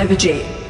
Remix by